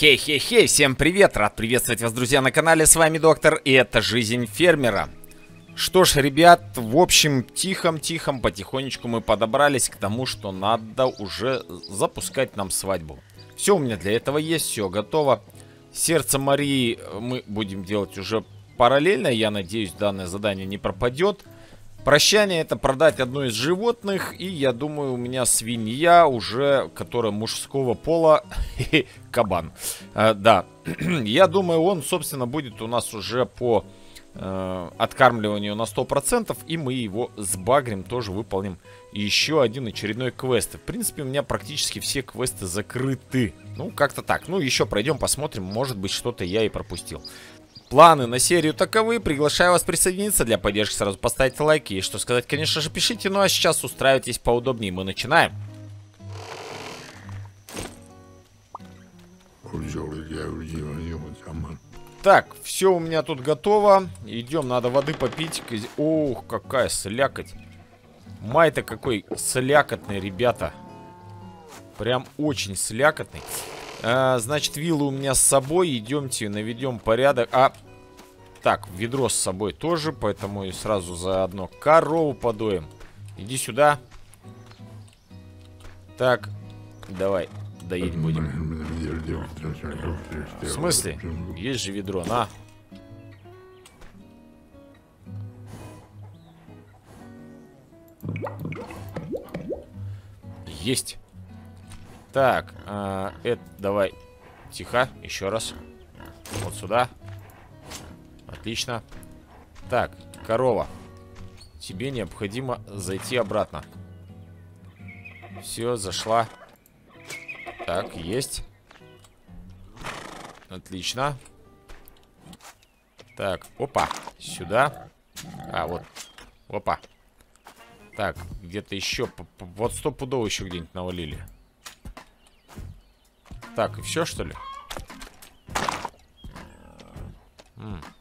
Хей-хей-хей, всем привет! Рад приветствовать вас, друзья, на канале. С вами Доктор, и это Жизнь фермера. Что ж, ребят, в общем, тихом-тихом, потихонечку мы подобрались к тому, что надо уже запускать нам свадьбу. Все у меня для этого есть, все готово. Сердце Марии мы будем делать уже параллельно. Я надеюсь, данное задание не пропадет. Прощание это продать одно из животных. И я думаю, у меня свинья уже, которая мужского пола, кабан. А, да, я думаю, он, собственно, будет у нас уже по э, откармливанию на 100%. И мы его с багрем тоже выполним еще один очередной квест. В принципе, у меня практически все квесты закрыты. Ну, как-то так. Ну, еще пройдем, посмотрим. Может быть, что-то я и пропустил. Планы на серию таковы. Приглашаю вас присоединиться. Для поддержки сразу поставьте лайки. И что сказать, конечно же, пишите. Ну а сейчас устраивайтесь поудобнее. Мы начинаем. Так, все у меня тут готово. Идем, надо воды попить. Ох, какая слякоть. Май-то какой слякотный, ребята. Прям очень слякотный. А, значит, виллы у меня с собой. Идемте, наведем порядок. А, так, ведро с собой тоже, поэтому и сразу заодно корову подоем. Иди сюда. Так, давай, доедь будем. В смысле? Есть же ведро, на. Есть. Так, э, это давай. Тихо, еще раз. Вот сюда. Отлично. Так, корова. Тебе необходимо зайти обратно. Все, зашла. Так, есть. Отлично. Так, опа. Сюда. А, вот. Опа. Так, где-то еще... Вот стопудово еще где-нибудь навалили. Так, и все, что ли?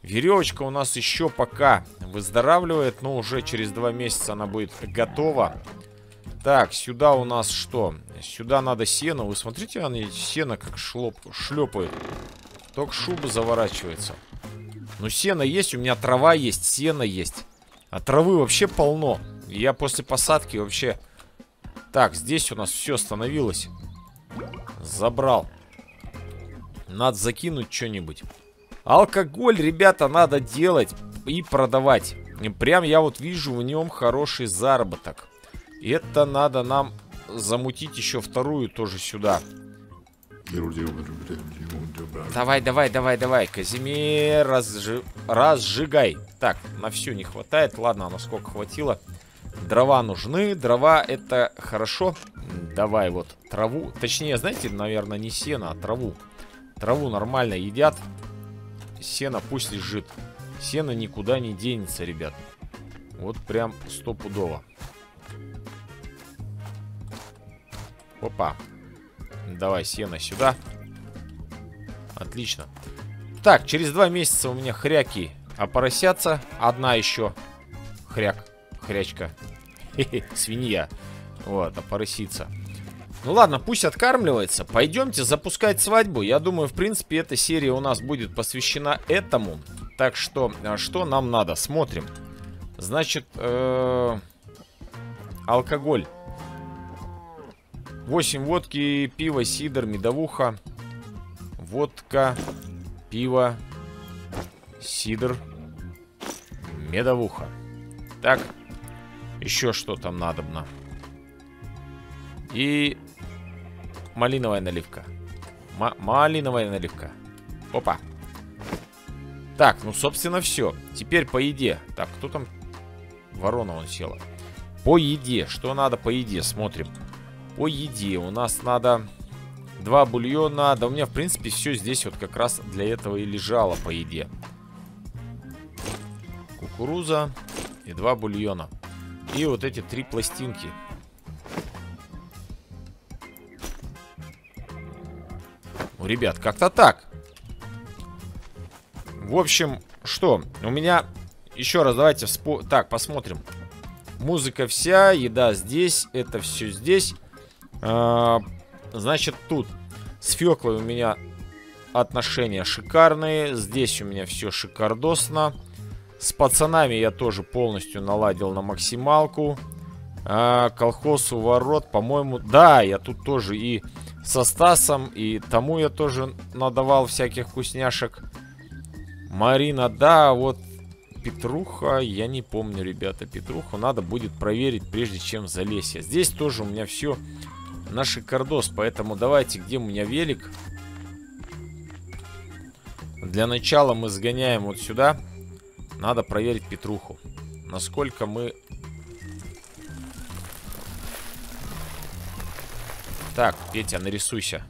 Веревочка у нас еще пока выздоравливает, но уже через два месяца она будет готова. Так, сюда у нас что? Сюда надо сено. Вы смотрите, она сено как шлоп, шлепает. Только шуба заворачивается. Ну, сено есть, у меня трава есть, сено есть. А травы вообще полно. Я после посадки вообще... Так, здесь у нас все остановилось. Забрал. Надо закинуть что-нибудь. Алкоголь, ребята, надо делать и продавать. И прям я вот вижу в нем хороший заработок. Это надо нам замутить еще вторую тоже сюда. Давай, давай, давай, давай, Казимир, разжи... разжигай. Так, на все не хватает. Ладно, насколько хватило. Дрова нужны, дрова это хорошо. Давай вот траву. Точнее, знаете, наверное, не сено, а траву. Траву нормально едят. Сено пусть лежит. Сено никуда не денется, ребят. Вот прям стопудово. Опа. Давай сено сюда. Отлично. Так, через два месяца у меня хряки опоросятся. Одна еще хряк, хрячка. Свинья. Вот, опоросится. Ну ладно, пусть откармливается. Пойдемте запускать свадьбу. Я думаю, в принципе, эта серия у нас будет посвящена этому. Так что, а, что нам надо? Смотрим. Значит, э алкоголь. 8 водки, пиво, сидр, медовуха. Водка, пиво, сидр, медовуха. Так, еще что там надобно. И малиновая наливка. М малиновая наливка. Опа. Так, ну, собственно, все. Теперь по еде. Так, кто там? Ворона он села. По еде. Что надо по еде? Смотрим. По еде у нас надо два бульона. Да у меня, в принципе, все здесь вот как раз для этого и лежало по еде. Кукуруза и два бульона. И вот эти три пластинки. Ребят, как-то так. В общем, что? У меня... Еще раз давайте вспо... Так, посмотрим. Музыка вся, еда здесь, это все здесь. А, значит, тут с феклой у меня отношения шикарные. Здесь у меня все шикардосно. С пацанами я тоже полностью наладил на максималку. А, колхоз у ворот, по-моему... Да, я тут тоже и со Стасом, и тому я тоже надавал всяких вкусняшек. Марина, да, вот Петруха, я не помню, ребята, Петруху надо будет проверить, прежде чем залезть. Здесь тоже у меня все на шикардос, поэтому давайте, где у меня велик? Для начала мы сгоняем вот сюда. Надо проверить Петруху. Насколько мы... Так, Петя, нарисуйся.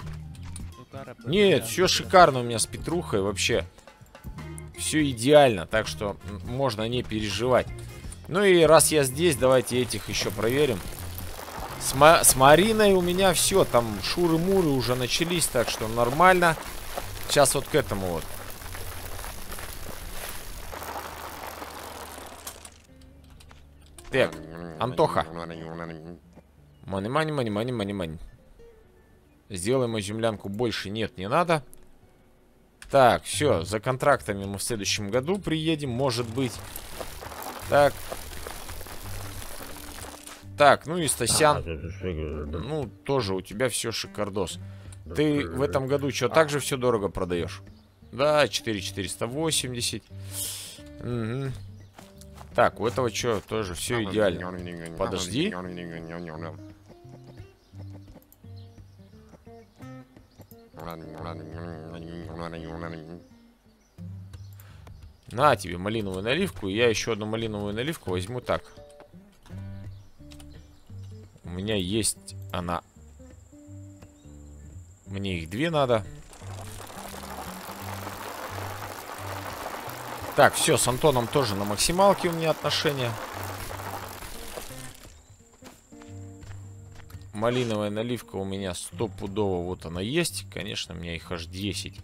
Нет, все шикарно у меня с Петрухой вообще. Все идеально, так что можно не переживать. Ну и раз я здесь, давайте этих еще проверим. С, Ма с Мариной у меня все, там шуры-муры уже начались, так что нормально. Сейчас вот к этому вот. Так, Антоха. Мани, Сделаем мы землянку больше. Нет, не надо. Так, все, за контрактами мы в следующем году приедем, может быть. Так. Так, ну и Стасян. Ну, тоже у тебя все шикардос. Ты в этом году что, так же все дорого продаешь? Да, 4480. Угу. Так, у этого что, тоже все идеально. Подожди. На тебе малиновую наливку. И я еще одну малиновую наливку возьму так. У меня есть она. Мне их две надо. Так, все, с Антоном тоже на максималке у меня отношения. Малиновая наливка у меня стопудово вот она есть. Конечно, у меня их аж 10.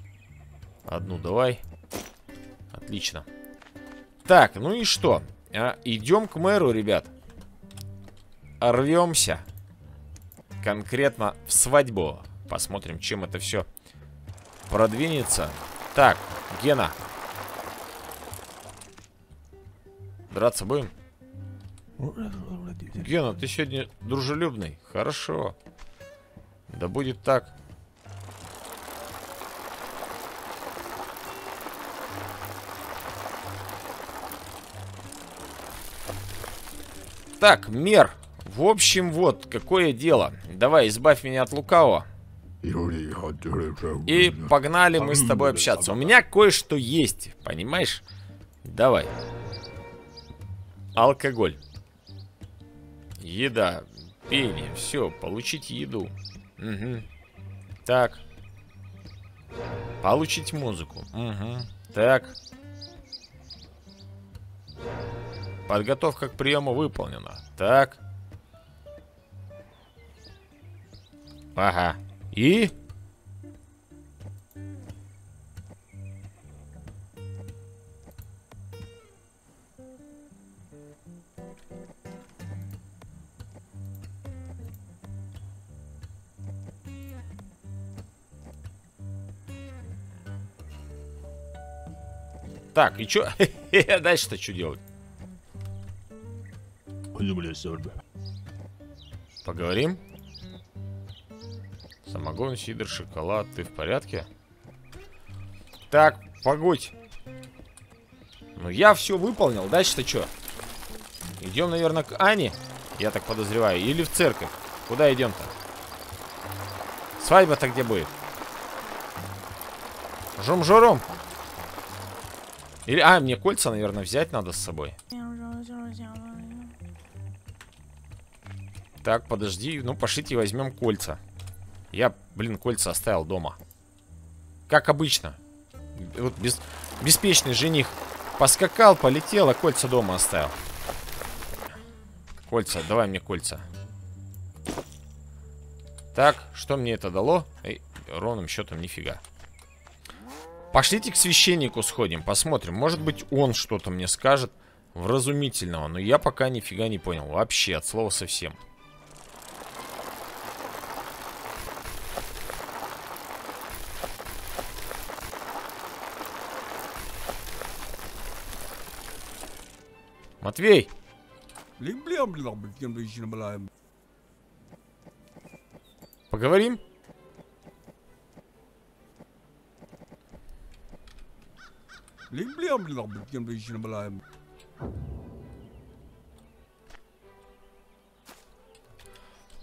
Одну давай. Отлично. Так, ну и что? А, идем к мэру, ребят. Рвемся. Конкретно в свадьбу. Посмотрим, чем это все продвинется. Так, Гена. Драться будем? Гена, ты сегодня дружелюбный. Хорошо. Да будет так. Так, мер. В общем, вот, какое дело. Давай, избавь меня от лукавого. И погнали мы с тобой общаться. У меня кое-что есть, понимаешь? Давай. Алкоголь. Еда. Пение. Все, получить еду. Угу. Так. Получить музыку. Угу. Так. Подготовка к приему выполнена. Так. Ага. И... Так, и чё? Дальше-то что делать? Поговорим? Самогон, сидр, шоколад. Ты в порядке? Так, погодь. Ну, я все выполнил. Дальше-то что? Идем, наверное, к Ане. Я так подозреваю. Или в церковь. Куда идем-то? Свадьба-то где будет? Жом-жором. Или, а, мне кольца, наверное, взять надо с собой. Так, подожди. Ну, пошлите возьмем кольца. Я, блин, кольца оставил дома. Как обычно. Вот без, беспечный жених поскакал, полетел, а кольца дома оставил. Кольца, давай мне кольца. Так, что мне это дало? Эй, ровным счетом нифига. Пошлите к священнику сходим, посмотрим. Может быть, он что-то мне скажет вразумительного. Но я пока нифига не понял. Вообще, от слова совсем. Матвей! Поговорим?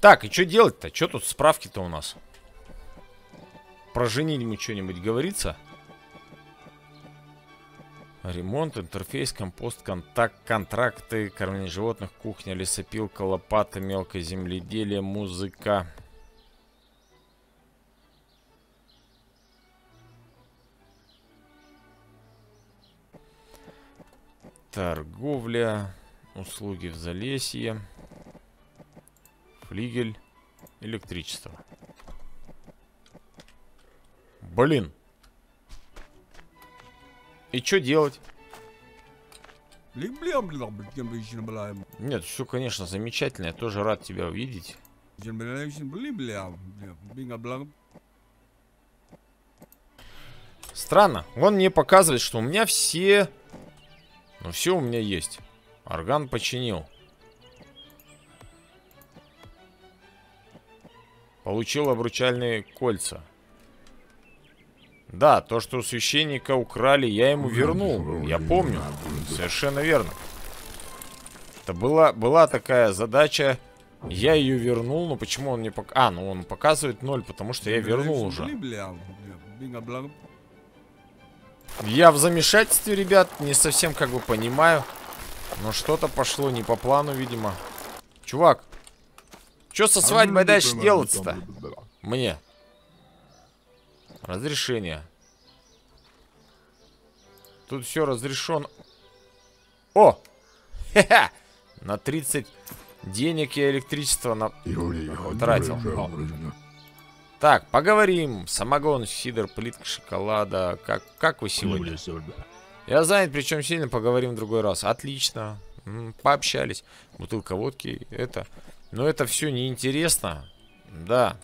Так, и что делать-то? Что тут справки-то у нас? Про женитьбу что-нибудь говорится? Ремонт, интерфейс, компост, контакт, контракты, кормление животных, кухня, лесопилка, лопата, мелкое земледелие, музыка. Торговля, услуги в Залесье, флигель, электричество. Блин. И что делать? Нет, все, конечно, замечательно. Я тоже рад тебя увидеть. Странно. Он мне показывает, что у меня все... Ну, все у меня есть. Орган починил. Получил обручальные кольца. Да, то, что у священника украли, я ему вернул. Я помню. Совершенно верно. Это была, была такая задача. Я ее вернул, но почему он не пок... А, ну он показывает ноль, потому что я вернул уже. Я в замешательстве, ребят, не совсем как бы понимаю. Но что-то пошло не по плану, видимо. Чувак, что со свадьбой дальше делать-то? Мне. Разрешение. Тут все разрешено. О! Хе-хе! На 30 денег я электричество на... тратил. Так, поговорим. Самогон, сидр, плитка шоколада. Как, как вы сегодня? Я занят, причем сильно поговорим в другой раз. Отлично. Пообщались. Бутылка водки, это... Но это все неинтересно. Да.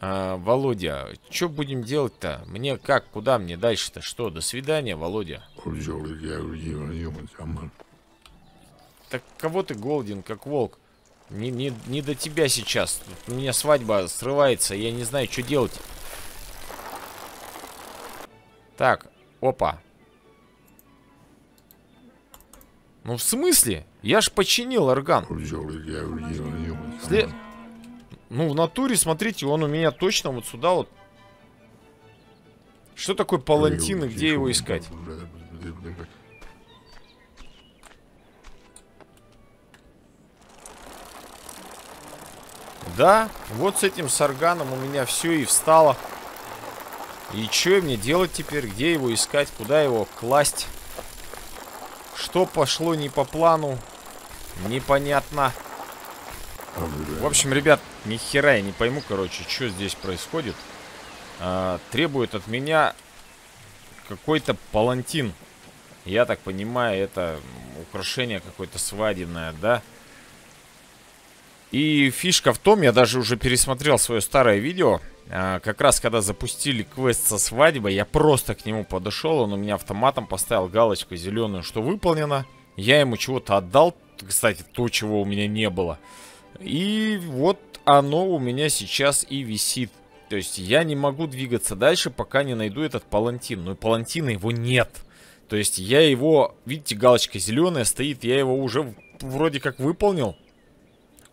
А, Володя, что будем делать-то? Мне как, куда мне дальше-то? Что, до свидания, Володя? Так кого ты голоден, как волк? Не, не, не до тебя сейчас. Тут у меня свадьба срывается, я не знаю, что делать. Так, опа. Ну, в смысле? Я ж починил орган. След... Ну, в натуре, смотрите, он у меня точно вот сюда вот. Что такое палантин и где его искать? Да, вот с этим сарганом у меня все и встало. И что мне делать теперь? Где его искать? Куда его класть? Что пошло не по плану? Непонятно. В общем, ребят, ни хера я не пойму, короче, что здесь происходит. А, требует от меня какой-то палантин. Я так понимаю, это украшение какое-то свадебное, да? И фишка в том, я даже уже пересмотрел свое старое видео. А, как раз когда запустили квест со свадьбой, я просто к нему подошел. Он у меня автоматом поставил галочку зеленую, что выполнено. Я ему чего-то отдал. Кстати, то, чего у меня не было. И вот оно у меня сейчас и висит. То есть я не могу двигаться дальше, пока не найду этот палантин. Но палантина его нет. То есть я его, видите, галочка зеленая стоит, я его уже вроде как выполнил.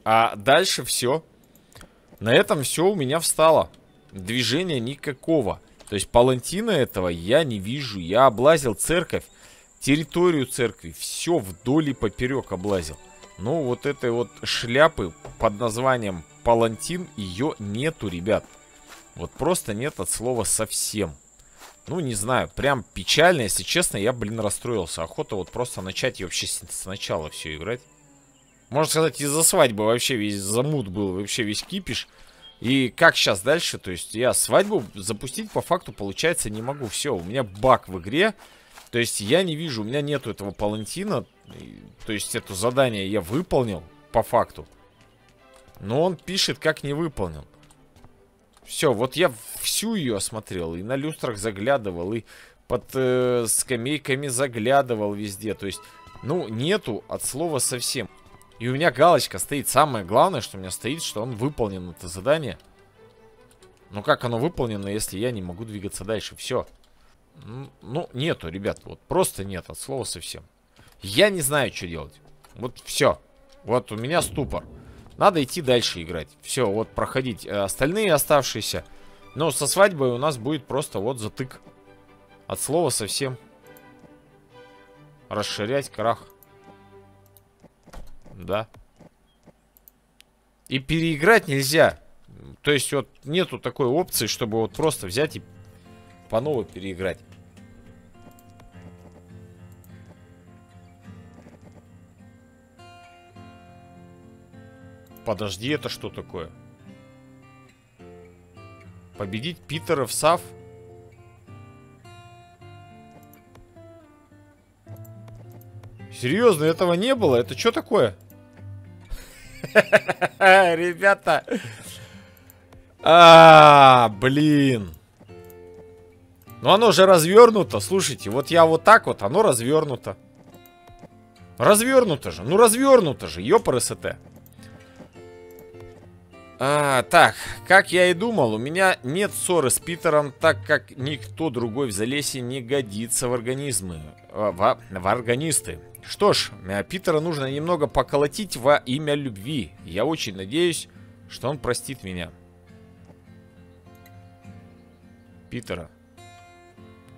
А дальше все. На этом все у меня встало. Движения никакого. То есть палантина этого я не вижу. Я облазил церковь, территорию церкви. Все вдоль и поперек облазил. Ну, вот этой вот шляпы под названием палантин, ее нету, ребят. Вот просто нет от слова совсем. Ну, не знаю, прям печально, если честно, я, блин, расстроился. Охота вот просто начать и вообще сначала все играть. Можно сказать, из-за свадьбы вообще весь замут был, вообще весь кипиш. И как сейчас дальше? То есть я свадьбу запустить по факту, получается, не могу. Все, у меня баг в игре. То есть я не вижу, у меня нету этого палантина. То есть это задание я выполнил по факту. Но он пишет, как не выполнил. Все, вот я всю ее осмотрел. И на люстрах заглядывал, и под э, скамейками заглядывал везде. То есть Ну, нету от слова совсем. И у меня галочка стоит. Самое главное, что у меня стоит, что он выполнен, это задание. Ну, как оно выполнено, если я не могу двигаться дальше? Все. Ну, нету, ребят. Вот просто нет от слова совсем. Я не знаю, что делать. Вот все. Вот у меня ступор. Надо идти дальше играть. Все, вот проходить. Э, остальные оставшиеся. Но со свадьбой у нас будет просто вот затык. От слова совсем. Расширять крах. Да. И переиграть нельзя. То есть вот нету такой опции, чтобы вот просто взять и по новой переиграть. Подожди, это что такое? Победить Питера в САФ? Серьезно, этого не было? Это что такое? Ребята. А, блин. Ну оно же развернуто, слушайте. Вот я вот так вот, оно развернуто. Развернуто же. Ну развернуто же, ёпар СТ. А, так, как я и думал, у меня нет ссоры с Питером, так как никто другой в Залесе не годится в организмы. А, в, в органисты. Что ж, э, Питера нужно немного поколотить во имя любви. Я очень надеюсь, что он простит меня. Питера.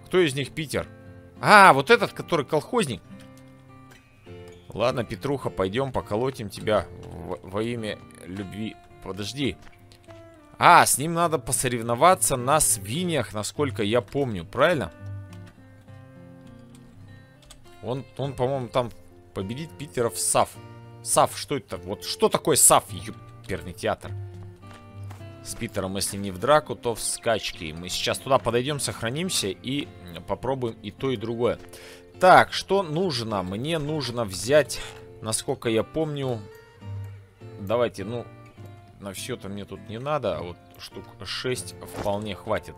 Кто из них Питер? А, вот этот, который колхозник. Ладно, Петруха, пойдем поколотим тебя во имя любви. Подожди. А, с ним надо посоревноваться на свиньях, насколько я помню. Правильно? Он, он по-моему, там победит Питера в САФ. САФ, что это? Вот что такое САФ, юперный театр? С Питером, если не в драку, то в скачке. Мы сейчас туда подойдем, сохранимся и попробуем и то, и другое. Так, что нужно? Мне нужно взять, насколько я помню... Давайте, ну, на все-то мне тут не надо, а вот штук 6 вполне хватит.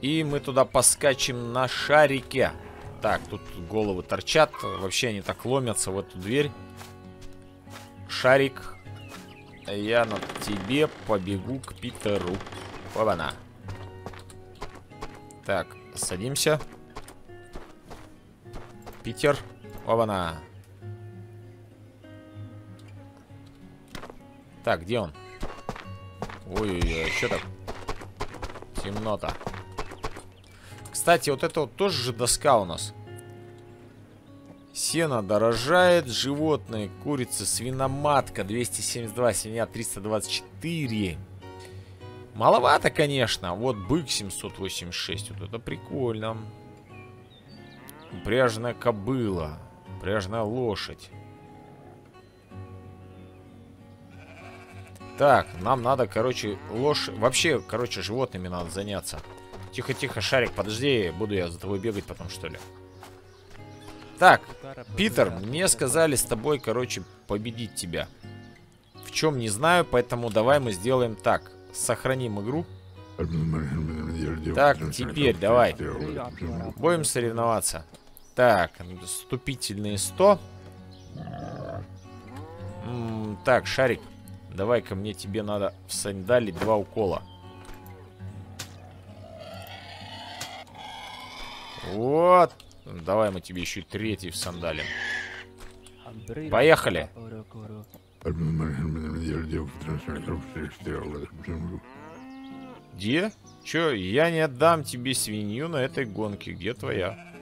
И мы туда поскачем на шарике. Так, тут головы торчат. Вообще они так ломятся в эту дверь. Шарик. Я на тебе побегу к Питеру. Оба-на. Так, садимся. Питер. Оба-на. Так, где он? Ой-ой-ой, что так? Темнота. Кстати, вот это вот тоже же доска у нас. Сено дорожает, животные, курица, свиноматка 272, свинья 324. Маловато, конечно. Вот бык 786. Вот это прикольно. Пряжная кобыла. Пряжная лошадь. Так, нам надо, короче, лошадь... Вообще, короче, животными надо заняться. Тихо-тихо, Шарик, подожди, буду я за тобой бегать потом, что ли. Так, Питер, мне сказали с тобой, короче, победить тебя. В чем не знаю, поэтому давай мы сделаем так. Сохраним игру. Так, теперь давай. Будем соревноваться. Так, вступительные 100. М -м, так, Шарик, Давай-ка мне тебе надо в сандали два укола. Вот. Давай мы тебе еще третий в сандале. Поехали. Где? Че, я не отдам тебе свинью на этой гонке. Где твоя?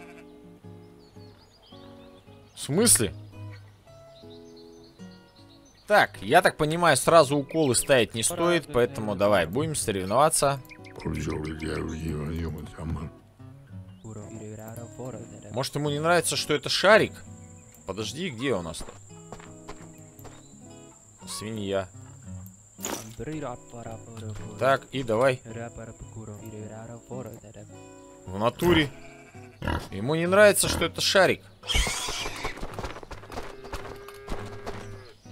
В смысле? Так, я так понимаю, сразу уколы ставить не стоит, поэтому давай, будем соревноваться. Может ему не нравится, что это шарик? Подожди, где у нас-то? Свинья. Так, и давай. В натуре. Ему не нравится, что это шарик.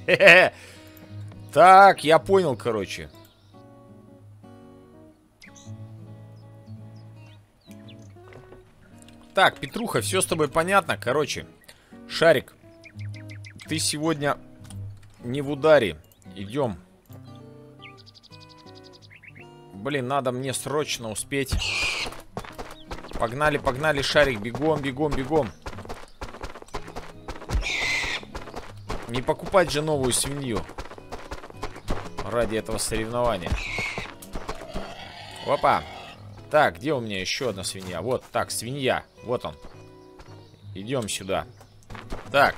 Так, я понял, короче. Так, Петруха, все с тобой понятно. Короче, Шарик, ты сегодня не в ударе. Идем. Блин, надо мне срочно успеть. Погнали, погнали, Шарик. Бегом, бегом, бегом. Не покупать же новую свинью. Ради этого соревнования. Опа. Так, где у меня еще одна свинья? Вот, так, свинья. Вот он. Идем сюда. Так.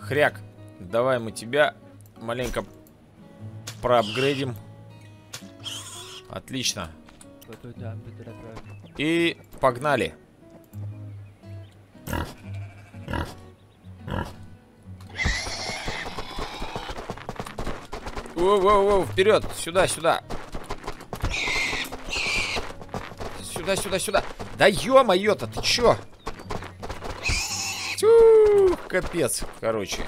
Хряк. Давай мы тебя маленько проапгрейдим. Отлично. И погнали. Воу-воу-воу, вперед, сюда, сюда. Сюда, сюда, сюда. Да ё-моё-то, ты чё? Тю, капец, короче.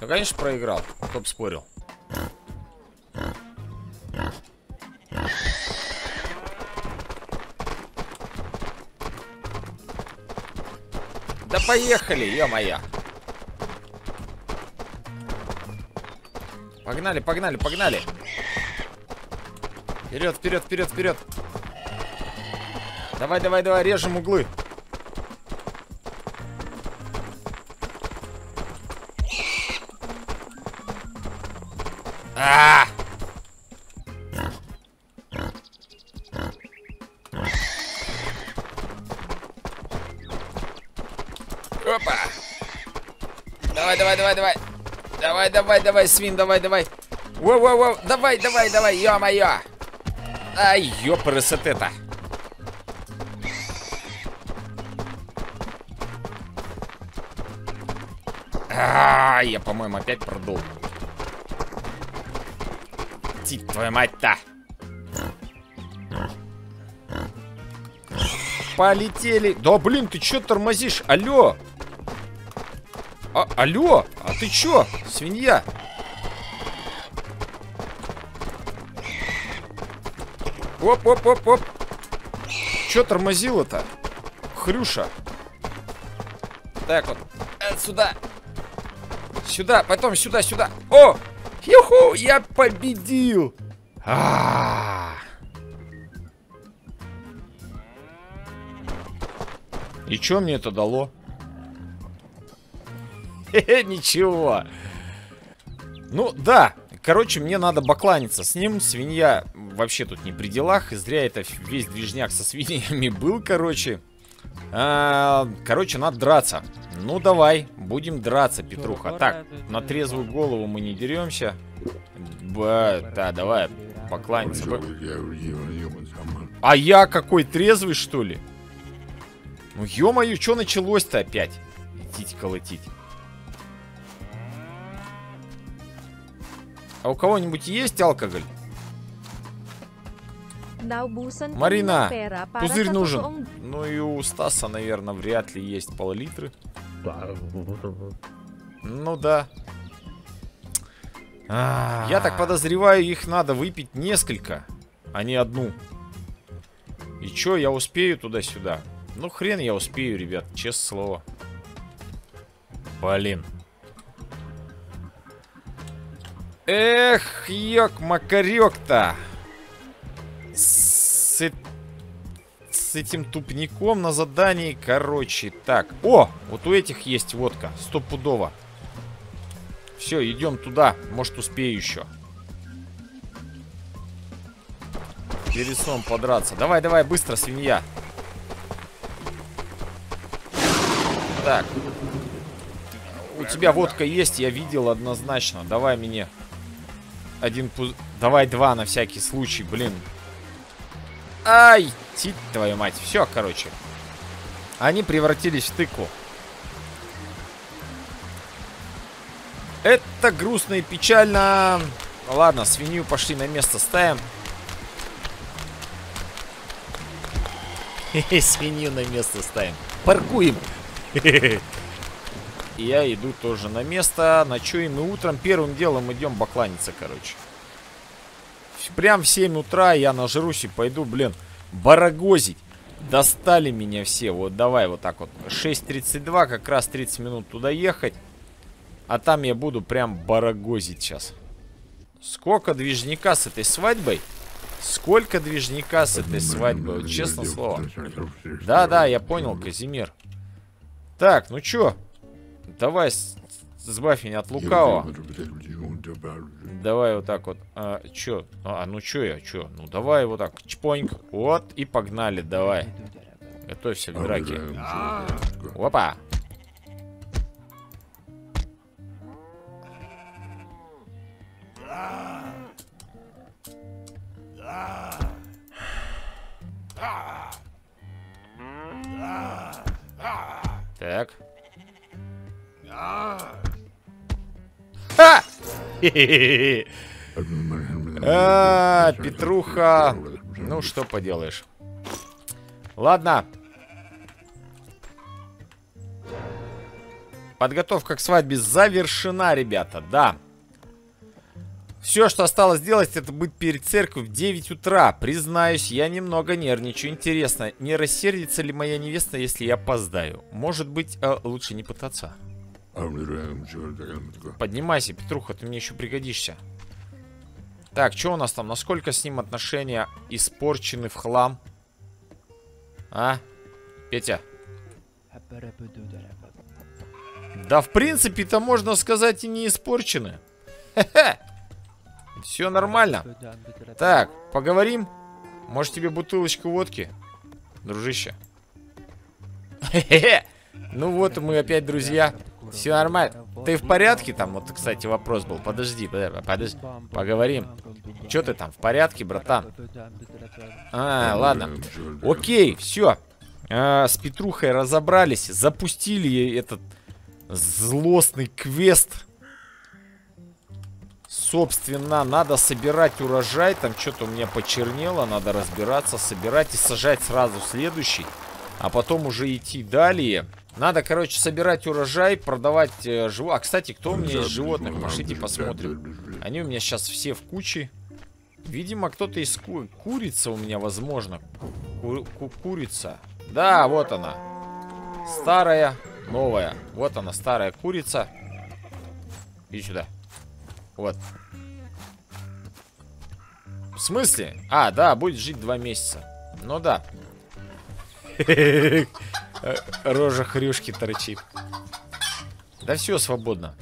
Ну, конечно, проиграл. Кто бы спорил. Поехали, ё-моё. Погнали, погнали, погнали. Вперед, вперед, вперед, вперед. Давай, давай, давай, режем углы. А! Опа! Давай, давай, давай, давай. Давай, давай, свин, давай, давай. Воу-воу-воу, давай, давай, давай, ё-моё. Ай, ёпрсет-то. А, я, по-моему, опять продолжу. Тик, твою мать-то. Полетели. Да, блин, ты чё тормозишь? Алло. А, алло, а ты чё, свинья? Оп-оп-оп-оп. Чё тормозила-то? Хрюша. Так вот. Э, сюда. Сюда, потом сюда, сюда. О! Юху, я победил! А, -а, -а. И что мне это дало? Ничего. Ну, да. Короче, мне надо бакланиться с ним. Свинья вообще тут не при делах. И зря это весь движняк со свиньями был, короче. А, короче, надо драться. Ну, давай, будем драться, Петруха. Так, на трезвую голову мы не деремся. Ба, да, давай, покланяться. А я какой, трезвый, что ли? Ну, ё-моё, что началось-то опять? Идите колотить. А у кого-нибудь есть алкоголь? Марина, пузырь нужен. Ну и у Стаса, наверное, вряд ли есть пол-литры. Ну да. А. Я так подозреваю, их надо выпить несколько, а не одну. И чё, я успею туда-сюда? Ну хрен я успею, ребят, честное слово. Блин. Эх, ёк-макарёк-то. С, с этим тупником на задании, короче, так. О, вот у этих есть водка, стопудово. Все, идем туда, может успею еще. Перед сном подраться. Давай, давай, быстро, свинья. Так. У тебя водка есть, я видел однозначно. Давай мне один пуз... Давай два на всякий случай, блин. Ай, тить твою мать. Все, короче. Они превратились в тыкву. Это грустно и печально. Ладно, свинью пошли на место ставим. Свинью на место ставим. Паркуем. И я иду тоже на место. Ночуем и утром первым делом идем бакланиться, короче. Прям в 7 утра я нажрусь и пойду, блин, барагозить. Достали меня все. Вот давай вот так вот. 6.32, как раз 30 минут туда ехать. А там я буду прям барагозить сейчас. Сколько движника с этой свадьбой? Сколько движника с этой свадьбой? Вот честно слово. Да-да, я понял, Казимир. Так, ну чё? Давай, сбавь меня от лукавого. Давай вот так вот. А, чё? А, ну чё я, чё? Ну давай вот так, чпоньк. Вот, и погнали, давай. Готовься к драке. Опа. А, Петруха. Ну, что поделаешь. Ладно. Подготовка к свадьбе завершена, ребята, да. Все, что осталось сделать, это быть перед церковью в 9 утра. Признаюсь, я немного нервничаю. Интересно, не рассердится ли моя невеста, если я опоздаю? Может быть, э, лучше не пытаться. Поднимайся, Петруха, ты мне еще пригодишься. Так, что у нас там? Насколько с ним отношения испорчены в хлам? А? Петя? Да, в принципе-то можно сказать и не испорчены. Хе-хе. Все нормально. Так, поговорим. Может тебе бутылочку водки? Дружище. Хе-хе. Ну вот мы опять друзья. Все нормально. Ты в порядке там? Вот, кстати, вопрос был. Подожди, подожди. Поговорим. Че ты там, в порядке, братан? А, ладно. Окей, все. А, с Петрухой разобрались. Запустили этот злостный квест. Собственно, надо собирать урожай. Там что-то у меня почернело. Надо разбираться, собирать и сажать сразу следующий. А потом уже идти далее. Надо, короче, собирать урожай, продавать э, животных. А, кстати, кто у меня из животных? Пошлите посмотрим. Они у меня сейчас все в куче. Видимо, кто-то из ку... Курица у меня, возможно. Ку... Ку... Курица. Да, вот она. Старая, новая. Вот она, старая курица. Иди сюда. Вот. В смысле? А, да, будет жить два месяца. Ну да. Рожа хрюшки торчит. Да все свободно.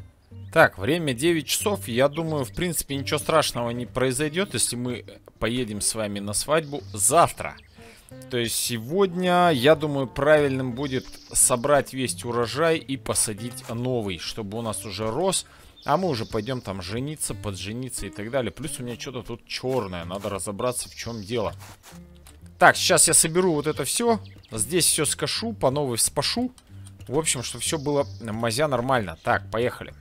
Так, время 9 часов. Я думаю, в принципе, ничего страшного не произойдет, если мы поедем с вами на свадьбу завтра. То есть сегодня, я думаю, правильным будет собрать весь урожай и посадить новый, чтобы у нас уже рос. А мы уже пойдем там жениться, поджениться и так далее. Плюс у меня что-то тут черное. Надо разобраться, в чем дело. Так, сейчас я соберу вот это все. Здесь все скашу, по новой спашу. В общем, что все было мазя нормально. Так, поехали.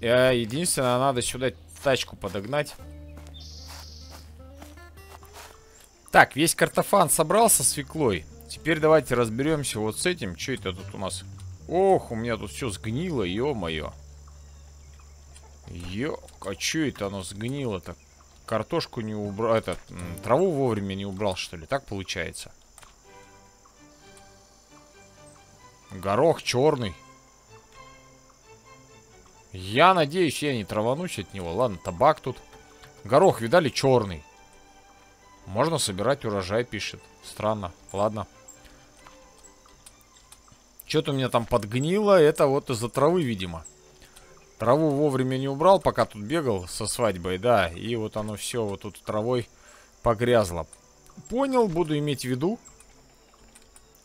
Э, единственное, надо сюда тачку подогнать. Так, весь картофан собрался свеклой. Теперь давайте разберемся вот с этим. Что это тут у нас? Ох, у меня тут все сгнило, ё-моё. Ё, а что это оно сгнило-то? Картошку не убрал, этот, траву вовремя не убрал, что ли? Так получается. Горох черный. Я надеюсь, я не траванусь от него. Ладно, табак тут. Горох, видали, черный. Можно собирать урожай, пишет. Странно. Ладно. Что-то у меня там подгнило. Это вот из-за травы, видимо. Траву вовремя не убрал, пока тут бегал со свадьбой, да. И вот оно все вот тут травой погрязло. Понял, буду иметь в виду.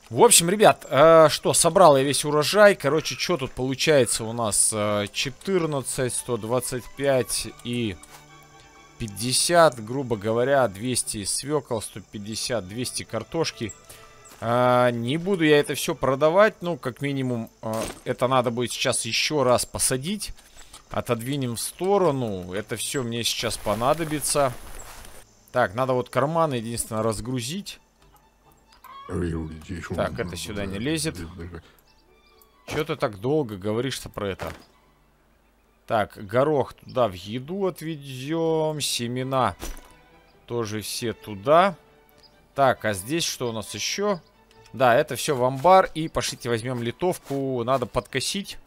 В общем, ребят, э, что, собрал я весь урожай. Короче, что тут получается у нас? Э, 14, 125 и 50, грубо говоря, 200 свекол, 150, 200 картошки. Э, не буду я это все продавать, ну, как минимум, э, это надо будет сейчас еще раз посадить. Отодвинем в сторону. Это все мне сейчас понадобится. Так, надо вот карманы единственное разгрузить. Так, это сюда не лезет. Чё ты так долго говоришь-то про это? Так, горох туда в еду отведем. Семена тоже все туда. Так, а здесь что у нас еще? Да, это все в амбар. И пошлите возьмем литовку. Надо подкосить.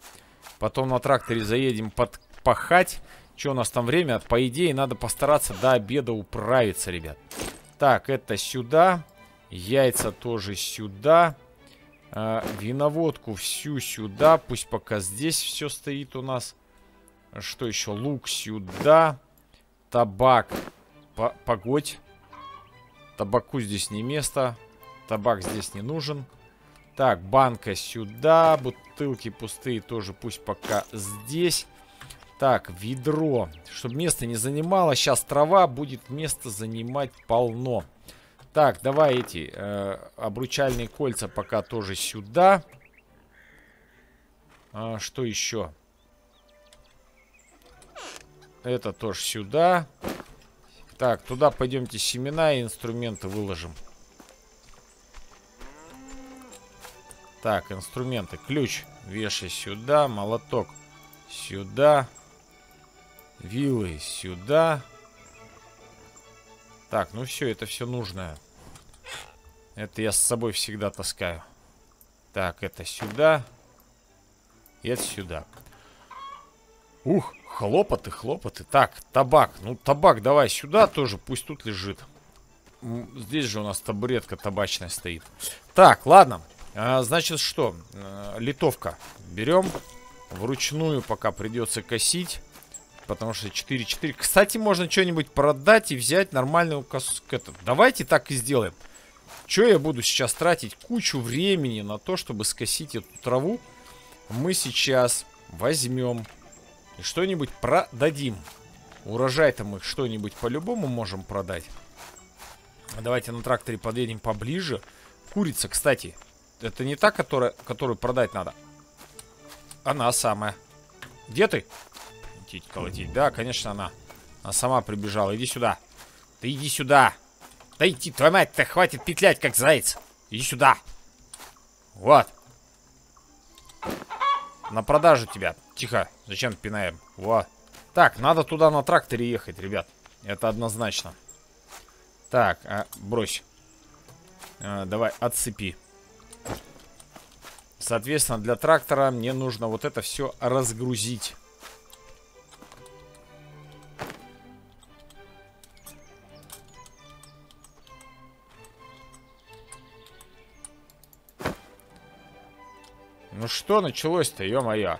Потом на тракторе заедем подпахать. Что у нас там время? По идее, надо постараться до обеда управиться, ребят. Так, это сюда. Яйца тоже сюда. А, виноводку всю сюда. Пусть пока здесь все стоит у нас. Что еще? Лук сюда. Табак. По погодь. Табаку здесь не место. Табак здесь не нужен. Так, банка сюда. Бутылки пустые тоже пусть пока здесь. Так, ведро. Чтобы место не занимало. Сейчас трава будет место занимать полно. Так, давай эти э, обручальные кольца пока тоже сюда. А, что еще? Это тоже сюда. Так, туда пойдемте семена и инструменты выложим. Так, инструменты. Ключ вешай сюда. Молоток сюда. Вилы сюда. Так, ну все, это все нужное. Это я с собой всегда таскаю. Так, это сюда. И это сюда. Ух, хлопоты, хлопоты. Так, табак. Ну, табак давай сюда тоже, пусть тут лежит. Здесь же у нас табуретка табачная стоит. Так, ладно. А, значит, что? А, литовка. Берем. Вручную пока придется косить. Потому что 4-4. Кстати, можно что-нибудь продать и взять нормальную косу. Давайте так и сделаем. Что я буду сейчас тратить кучу времени на то, чтобы скосить эту траву? Мы сейчас возьмем и что-нибудь продадим. Урожай-то мы что-нибудь по-любому можем продать. Давайте на тракторе подъедем поближе. Курица, кстати. Это не та, которая, которую продать надо. Она самая. Где ты? Колотить, колотить. Да, конечно, она. Она сама прибежала. Иди сюда. Ты иди сюда. Да иди, твою мать-то, хватит петлять, как заяц. Иди сюда. Вот. На продажу тебя. Тихо, зачем пинаем? Вот. Так, надо туда на тракторе ехать, ребят. Это однозначно. Так, а, брось. А, давай, отцепи. Соответственно, для трактора мне нужно вот это все разгрузить. Ну что началось-то, ё-моё?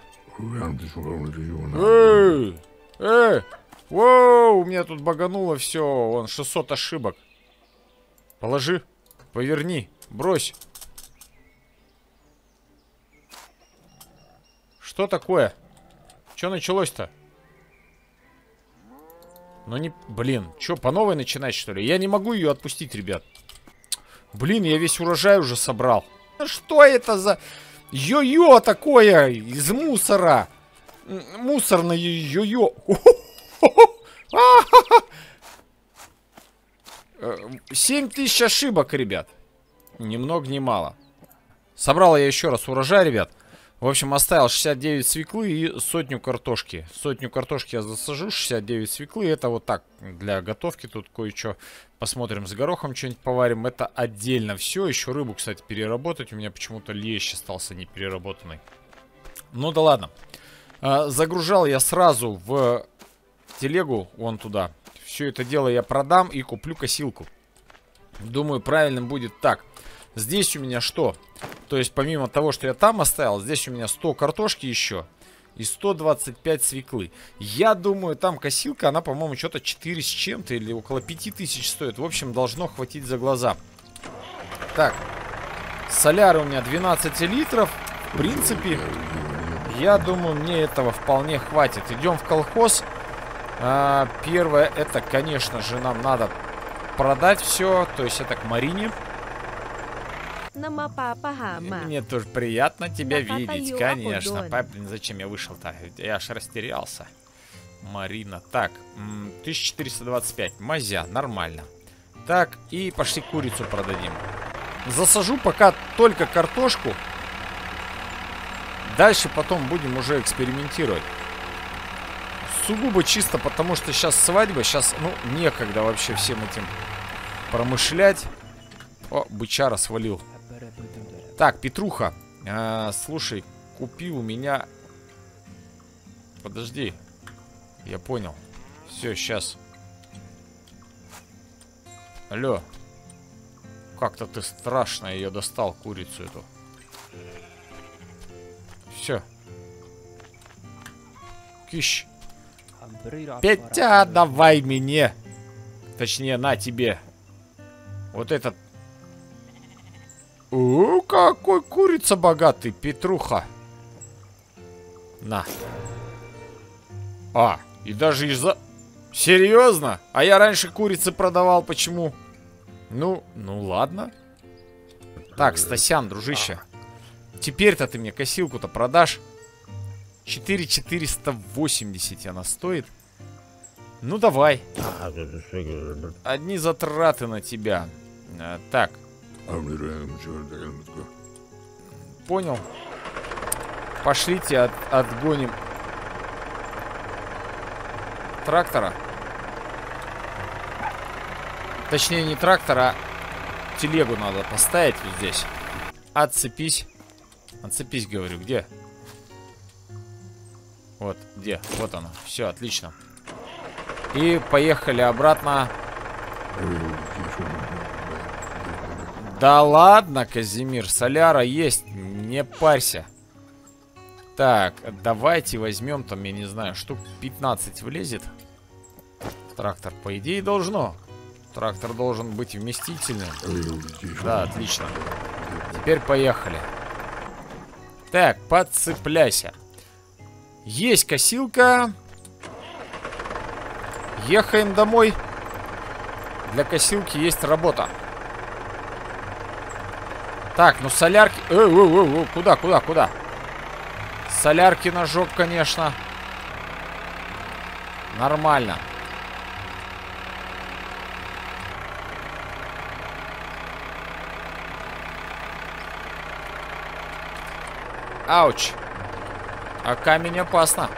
Эй! Эй! Воу, у меня тут багануло все, он 600 ошибок. Положи, поверни, брось. Что такое? Что началось-то? Ну не... Блин, что, по новой начинать, что ли? Я не могу ее отпустить, ребят. Блин, я весь урожай уже собрал. Что это за... Йо-йо такое из мусора. Мусорное йо-йо. Семь тысяч ошибок, ребят. Ни много ни мало. Собрал я еще раз урожай, ребят. В общем, оставил 69 свеклы и сотню картошки. Сотню картошки я засажу, 69 свеклы. Это вот так, для готовки тут кое-что. Посмотрим с горохом, что-нибудь поварим. Это отдельно все. Еще рыбу, кстати, переработать. У меня почему-то лещ остался не переработанный. Ну да ладно. А, загружал я сразу в телегу, вон туда. Все это дело я продам и куплю косилку. Думаю, правильным будет так. Здесь у меня что? То есть помимо того, что я там оставил, здесь у меня 100 картошки еще. И 125 свеклы. Я думаю, там косилка, она, по-моему, что-то 4 с чем-то или около 5000 стоит. В общем, должно хватить за глаза. Так. Соляры у меня 12 литров. В принципе, я думаю, мне этого вполне хватит. Идем в колхоз. А, первое, это, конечно же, нам надо продать все. То есть это к Марине. Мне тоже приятно тебя видеть, конечно. Пап, блин, зачем я вышел-то? Я аж растерялся. Марина. Так, 1425. Мазя, нормально. Так, и пошли курицу продадим. Засажу пока только картошку. Дальше потом будем уже экспериментировать. Сугубо чисто потому, что сейчас свадьба. Сейчас, ну, некогда вообще всем этим промышлять. О, бычара свалил. Так, Петруха. А, слушай, купи у меня... Подожди. Я понял. Все, сейчас. Алло. Как-то ты страшно ее достал, курицу эту. Все. Кищ. Петя, давай мне. Точнее, на тебе. Вот этот. О, какой курица богатый, Петруха. На. А, и даже из-за... Серьезно? А я раньше курицы продавал, почему? Ну, ну ладно. Так, Стасян, дружище. Теперь-то ты мне косилку-то продашь. 4480 она стоит. Ну, давай. Одни затраты на тебя. А, так. Понял. Пошлите, от, отгоним трактора. Точнее, не трактора, а телегу надо поставить вот здесь. Отцепись. Отцепись, говорю, где? Вот, где? Вот оно. Все, отлично. И поехали обратно. Да ладно, Казимир, соляра есть, не парься. Так, давайте возьмем там, я не знаю, штук 15 влезет. Трактор, по идее, должно. Трактор должен быть вместительным. Да, отлично. Теперь поехали. Так, подцепляйся. Есть косилка. Ехаем домой. Для косилки есть работа. Так, ну солярки... Э, э, э, э, куда, куда, куда? Солярки ножок, конечно. Нормально. Ауч. А камень опасно.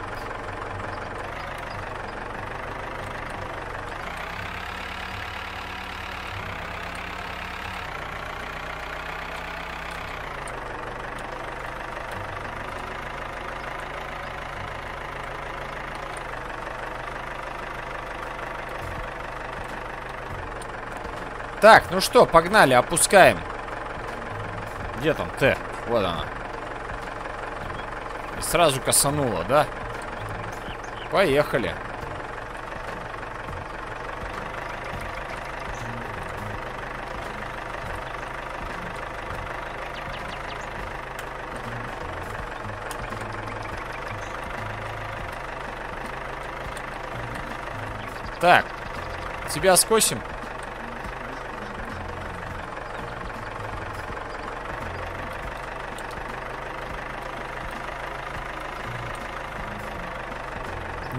Так, ну что, погнали, опускаем. Где там Т? Вот она. И сразу косануло, да? Поехали. Так, тебя скосим.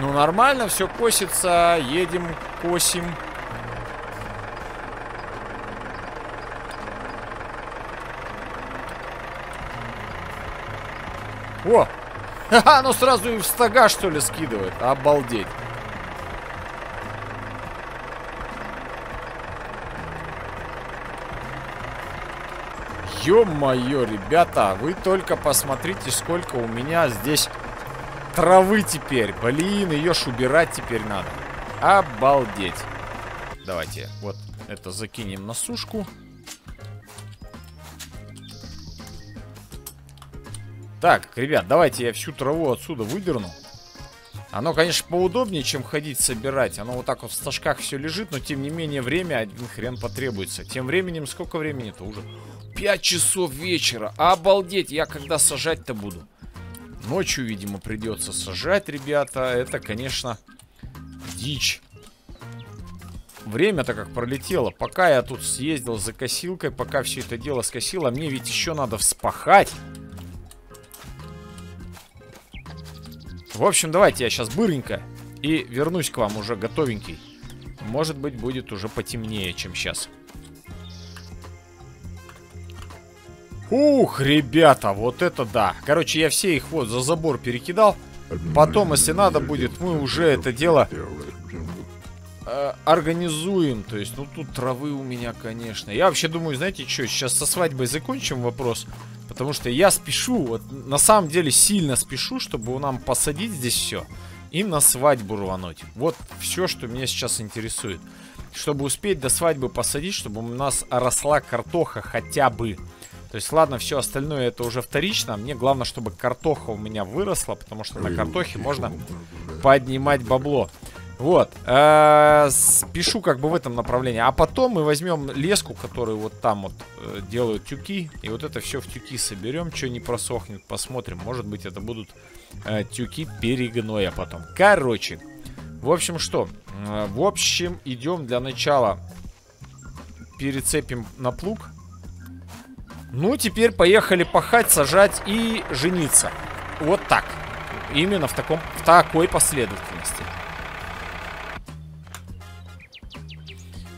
Ну, нормально, все косится. Едем, косим. О! Ха-ха, ну сразу и в стога, что ли, скидывает. Обалдеть. Ё-моё, ребята, вы только посмотрите, сколько у меня здесь травы теперь. Блин, ее ж убирать теперь надо. Обалдеть. Давайте вот это закинем на сушку. Так, ребят, давайте я всю траву отсюда выдерну. Оно, конечно, поудобнее, чем ходить собирать. Оно вот так вот в стажках все лежит, но тем не менее время один хрен потребуется. Тем временем сколько времени-то уже? 5 часов вечера. Обалдеть, я когда сажать-то буду? Ночью, видимо, придется сажать, ребята. Это, конечно, дичь. Время-то как пролетело. Пока я тут съездил за косилкой, пока все это дело скосило, мне ведь еще надо вспахать. В общем, давайте я сейчас быренько и вернусь к вам уже готовенький. Может быть, будет уже потемнее, чем сейчас. Ух, ребята, вот это да. Короче, я все их вот за забор перекидал. Потом, если надо будет, мы уже это дело э, организуем. То есть, ну тут травы у меня, конечно. Я вообще думаю, знаете что, сейчас со свадьбой закончим вопрос. Потому что я спешу, вот на самом деле сильно спешу, чтобы нам посадить здесь все. И на свадьбу рвануть. Вот все, что меня сейчас интересует. Чтобы успеть до свадьбы посадить, чтобы у нас росла картоха хотя бы. То есть, ладно, все остальное это уже вторично. Мне главное, чтобы картоха у меня выросла, потому что на картохе можно поднимать бабло. Вот. Э спешу как бы в этом направлении. А потом мы возьмем леску, которую вот там вот э, делают тюки. И вот это все в тюки соберем. Что не просохнет, посмотрим. Может быть, это будут э, тюки перегноя потом. Короче. В общем, что? В общем, идем для начала. Перецепим на плуг. Ну, теперь поехали пахать, сажать и жениться. Вот так. Именно в, таком, в такой последовательности.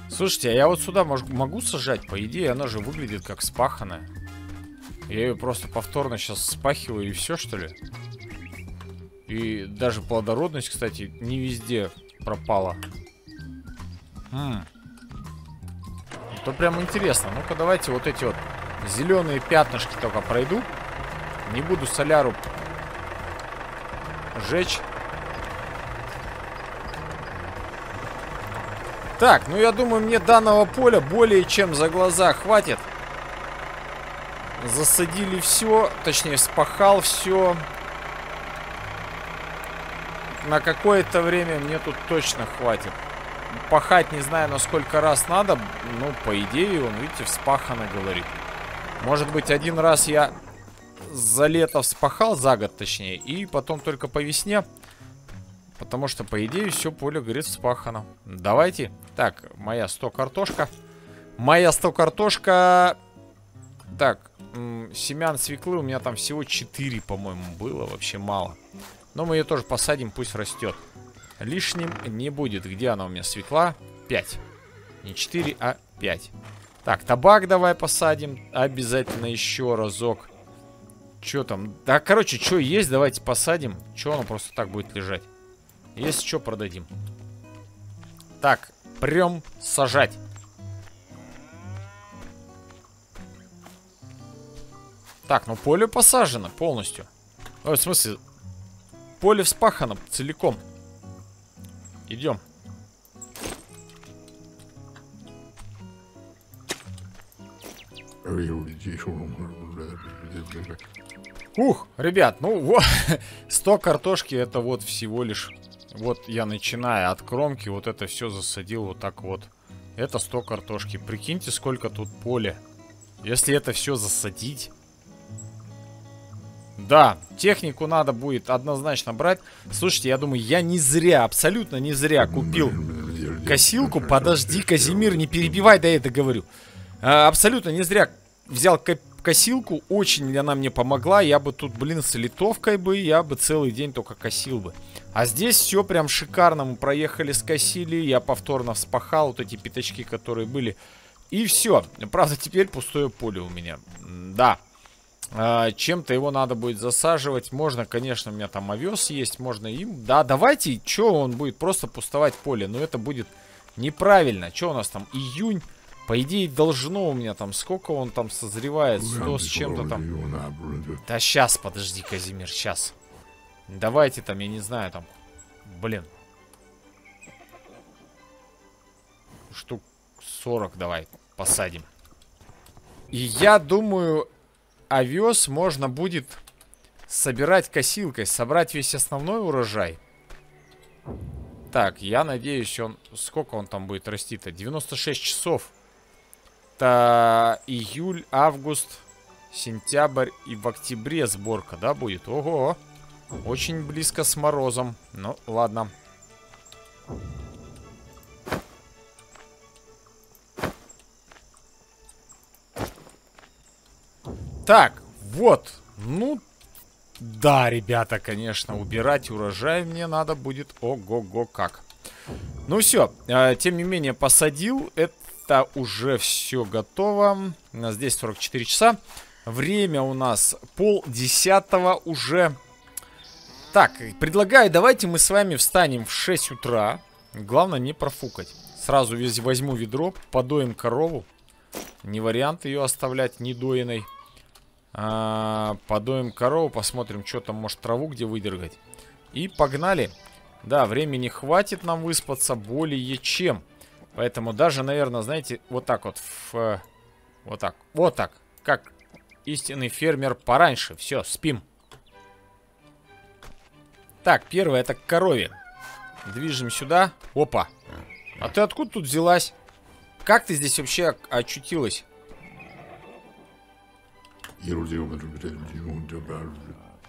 Слушайте, а я вот сюда мож, могу сажать? По идее, она же выглядит как спаханная. Я ее просто повторно сейчас спахиваю и все, что ли? И даже плодородность, кстати, не везде пропала. Хм. Это прям интересно. Ну-ка, давайте вот эти вот Зеленые пятнышки только пройду. Не буду соляру жечь. Так, ну я думаю, мне данного поля более чем за глаза хватит. Засадили все, точнее, спахал все. На какое-то время мне тут точно хватит. Пахать не знаю, на сколько раз надо. Ну, по идее, он, видите, вспахано говорит. Может быть, один раз я за лето вспахал, за год точнее, и потом только по весне. Потому что, по идее, все поле, говорит, вспахано. Давайте. Так, моя 100 картошка. Моя 100 картошка... Так, семян свеклы у меня там всего 4, по-моему, было. Вообще мало. Но мы ее тоже посадим, пусть растет. Лишним не будет. Где она у меня? Свекла? 5. Не 4, а 5. Так, табак давай посадим. Обязательно еще разок. Че там? Да, короче, что есть, давайте посадим. Че оно просто так будет лежать? Если что, продадим. Так, прям сажать. Так, ну поле посажено полностью. Ой, в смысле, поле вспахано целиком. Идем. Ух, ребят, ну вот, 100 картошки это вот всего лишь, вот я начиная от кромки, вот это все засадил вот так вот. Это 100 картошки. Прикиньте, сколько тут поля. Если это все засадить... Да, технику надо будет однозначно брать. Слушайте, я думаю, я не зря, абсолютно не зря купил косилку. Подожди, Казимир, не перебивай, да я это говорю. А, абсолютно не зря взял косилку, очень она мне помогла. Я бы тут, блин, с литовкой бы, я бы целый день только косил бы. А здесь все прям шикарно. Мы проехали, скосили, я повторно вспахал вот эти пятачки, которые были. И все. Правда, теперь пустое поле у меня. Да. А, Чем-то его надо будет засаживать. Можно, конечно, у меня там овес есть, можно им. Да, давайте, что он будет просто пустовать поле. Но это будет неправильно. Что у нас там? Июнь. По идее, должно у меня там... Сколько он там созревает? 100 с чем-то там... Да сейчас, подожди, Казимир, сейчас. Давайте там, я не знаю, там... Блин. Штук 40 давай посадим. И я думаю, овес можно будет собирать косилкой. Собрать весь основной урожай. Так, я надеюсь, он... Сколько он там будет расти-то? 96 часов. Это июль, август, сентябрь и в октябре сборка, да, будет? Ого! Очень близко с морозом. Ну, ладно. Так, вот. Ну, да, ребята, конечно, убирать урожай мне надо будет ого-го как. Ну все, э, тем не менее, посадил. Это это уже все готово. Здесь 44 часа. Время у нас пол десятого уже. Так, предлагаю, давайте мы с вами встанем в 6 утра. Главное не профукать. Сразу возьму ведро, подоим корову. Не вариант ее оставлять недоиной. А, подоим корову, посмотрим, что там, может, траву где выдергать. И погнали. Да, времени хватит нам выспаться более чем. Поэтому даже, наверное, знаете, вот так вот. В, вот так. Вот так. Как истинный фермер пораньше. Все, спим. Так, первое это корове. Движем сюда. Опа. А ты откуда тут взялась? Как ты здесь вообще очутилась?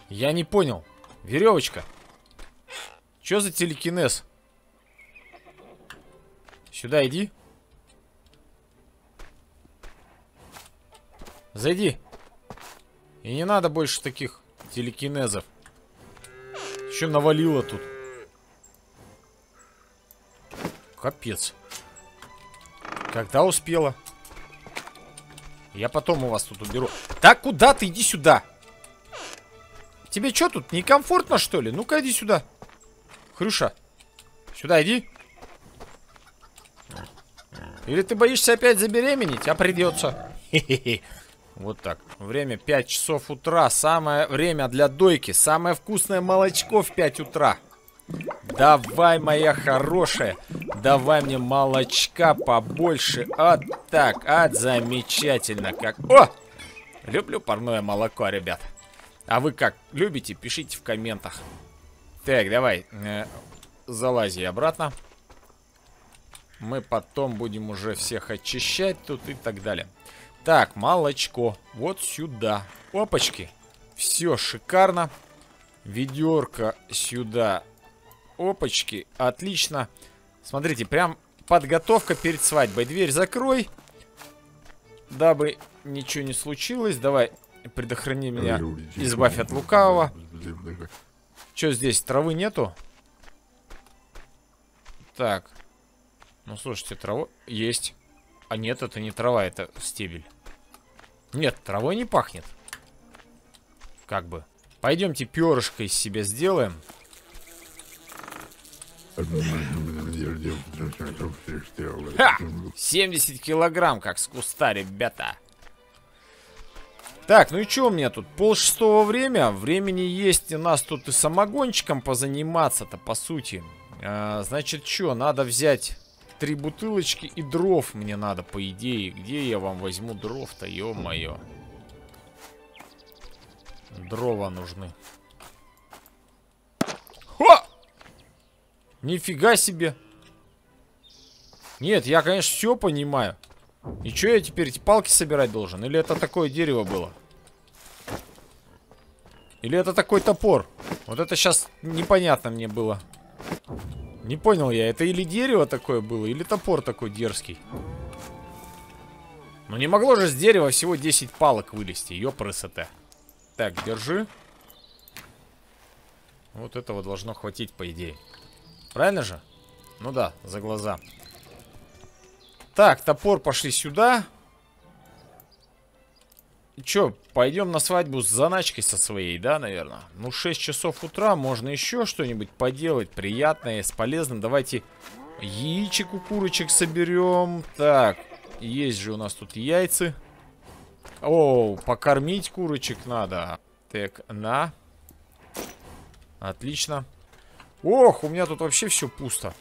Я не понял. Веревочка. Что за телекинез? Сюда иди. Зайди. И не надо больше таких телекинезов. Еще навалило тут. Капец. Когда успела? Я потом у вас тут уберу. Так, куда ты? Иди сюда. Тебе что тут, некомфортно, что ли? Ну-ка, иди сюда. Хрюша. Сюда иди. Или ты боишься опять забеременеть? А придется. Вот так. Время 5 часов утра. Самое время для дойки. Самое вкусное молочко в 5 утра. Давай, моя хорошая. Давай мне молочка побольше. Вот так. От замечательно. Как... О! Люблю парное молоко, ребят. А вы как? Любите? Пишите в комментах. Так, давай. Э, залази обратно. Мы потом будем уже всех очищать тут и так далее. Так, молочко. Вот сюда. Опачки. Все шикарно. Ведерко сюда Опачки, отлично. Смотрите, прям подготовка перед свадьбой. Дверь закрой. Дабы ничего не случилось. Давай, предохрани меня. Избавь от лукавого. Что здесь, травы нету? Так. Ну, слушайте, траву есть. А нет, это не трава, это стебель. Нет, травой не пахнет. Как бы. Пойдемте перышко из себя сделаем. Ха! 70 килограмм, как с куста, ребята. Так, ну и что у меня тут? Пол шестого время. Времени есть у нас тут и самогончиком позаниматься-то, по сути. А, значит, что? Надо взять три бутылочки и дров мне надо, по идее. Где я вам возьму дров-то, ё-моё. Дрова нужны. Хо! Нифига себе. Нет, я, конечно, все понимаю. И что я теперь эти палки собирать должен? Или это такое дерево было? Или это такой топор? Вот это сейчас непонятно мне было. Не понял я, это или дерево такое было, или топор такой дерзкий. Ну не могло же с дерева всего 10 палок вылезти, ёпрст. Так, держи. Вот этого должно хватить, по идее. Правильно же? Ну да, за глаза. Так, топор пошли сюда. Чё, пойдем на свадьбу с заначкой со своей, да, наверное? Ну, 6 часов утра, можно еще что-нибудь поделать приятное, с полезным. Давайте яичек у курочек соберем. Так, есть же у нас тут яйца. О, покормить курочек надо. Так, на. Отлично. Ох, у меня тут вообще все пусто.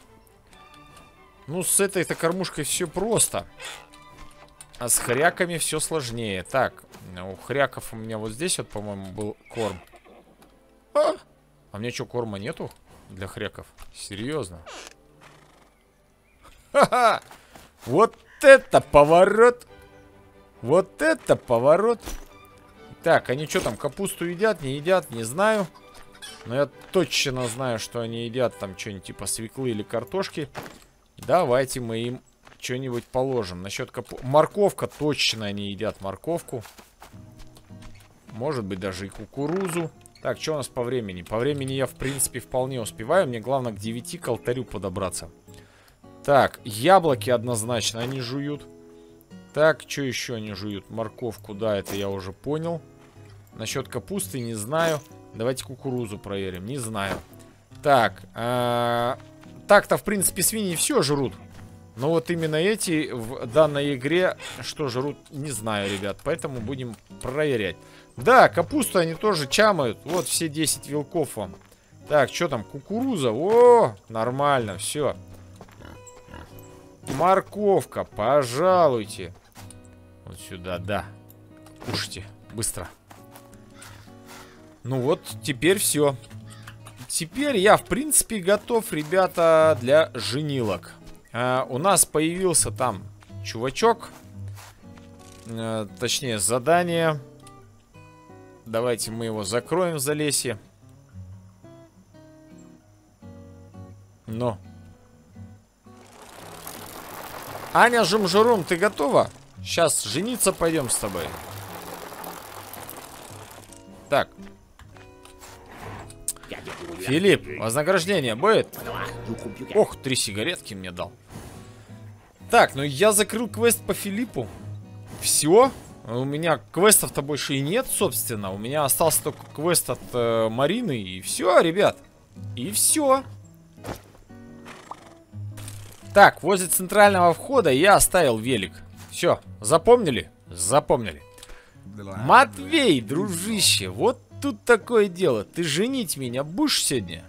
Ну, с этой-то кормушкой все просто. А с хряками все сложнее. Так, у хряков у меня вот здесь вот, по-моему, был корм. А? а меня что, корма нету для хряков? Серьезно? Ха-ха! Вот это поворот! Вот это поворот! Так, они что там, капусту едят, не едят, не знаю. Но я точно знаю, что они едят там что-нибудь типа свеклы или картошки. Давайте мы им что-нибудь положим. Насчет капу... Морковка, точно они едят морковку. Может быть, даже и кукурузу. Так, что у нас по времени? По времени я, в принципе, вполне успеваю. Мне главное к 9 к алтарю подобраться. Так, яблоки однозначно они жуют. Так, что еще они жуют? Морковку, да, это я уже понял. Насчет капусты не знаю. Давайте кукурузу проверим, не знаю. Так, э так-то, в принципе, свиньи все жрут. Но вот именно эти в данной игре что жрут, не знаю, ребят. Поэтому будем проверять. Да, капусту они тоже чамают. Вот все 10 вилков вам. Так, что там, кукуруза? О, нормально, все. Морковка, пожалуйте. Вот сюда, да. Кушайте, быстро. Ну вот, теперь все. Теперь я, в принципе, готов, ребята, для женилок. А, у нас появился там чувачок. А, точнее, задание. Давайте мы его закроем в залесье. Но. Аня Жумжурум, ты готова? Сейчас жениться пойдем с тобой. Так. Филипп, вознаграждение будет? Ох, три сигаретки мне дал. Так, ну я закрыл квест по Филиппу. Все. У меня квестов-то больше и нет, собственно. У меня остался только квест от э, Марины. И все, ребят. И все. Так, возле центрального входа я оставил велик. Все, запомнили? Запомнили. Матвей, дружище, вот тут такое дело. Ты женить меня будешь сегодня?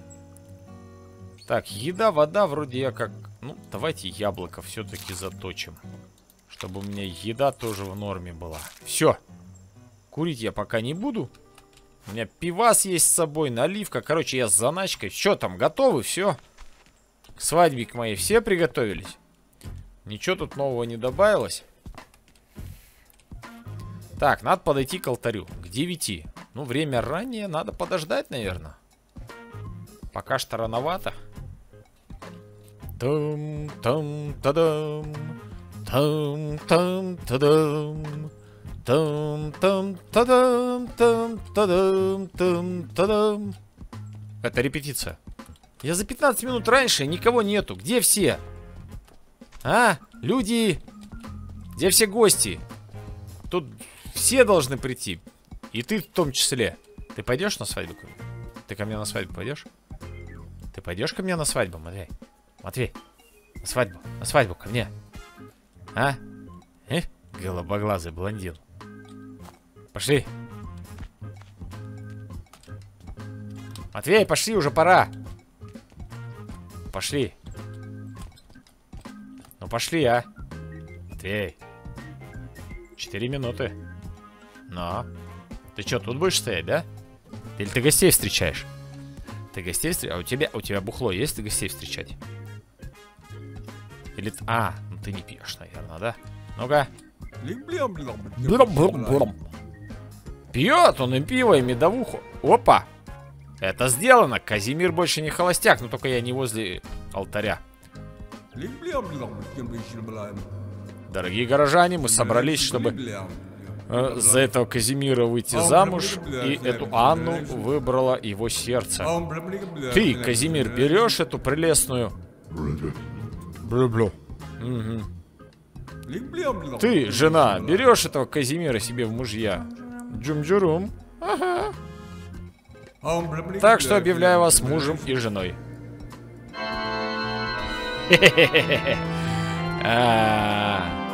Так, еда, вода, вроде я как... Ну, давайте яблоко все-таки заточим. Чтобы у меня еда тоже в норме была. Все. Курить я пока не буду. У меня пивас есть с собой, наливка. Короче, я с заначкой. Что там, готовы? Все. К свадьбе к моей все приготовились? Ничего тут нового не добавилось. Так, надо подойти к алтарю. К 9. Ну, время ранее. Надо подождать, наверное. Пока что рановато. Там, там, там, тадам. Там, там, тадам, там, тадам, там, тадам. Это репетиция. Я за 15 минут раньше, никого нету. Где все? А, люди? Где все гости? Тут все должны прийти. И ты в том числе. Ты пойдешь на свадьбу? Ты ко мне на свадьбу пойдешь? Ты пойдешь ко мне на свадьбу, Матвей? Матвей, на свадьбу, на свадьбу ко мне. А? Эх, голубоглазый блондин. Пошли. Матвей, пошли, уже пора. Пошли. Ну пошли, а. Матвей. Четыре минуты. Но. Ты что, тут будешь стоять, да? Или ты гостей встречаешь? Ты гостей встречаешь? А у тебя, у тебя бухло есть, ты гостей встречать? Или... А, ты не пьешь, наверное, да? Ну-ка. Пьет он и пиво, и медовуху. Опа! Это сделано. Казимир больше не холостяк, но только я не возле алтаря. Дорогие горожане, мы собрались, чтобы э, за этого Казимира выйти замуж, и эту Анну выбрало его сердце. Ты, Казимир, берешь эту прелестную... Блю-блю. Угу. Ты, жена, берешь этого Казимира себе в мужья. Джум-джурум. Ага. Так что объявляю вас мужем и женой. А.